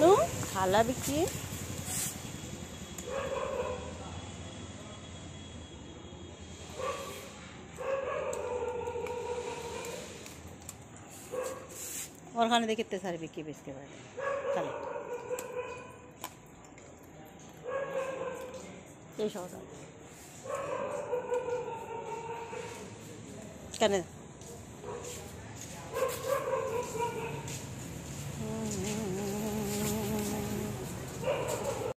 No? खाला बिकिए और खाने देखिए इतने सारे बिक्की बेच के बैठे चलो। ये शौक करने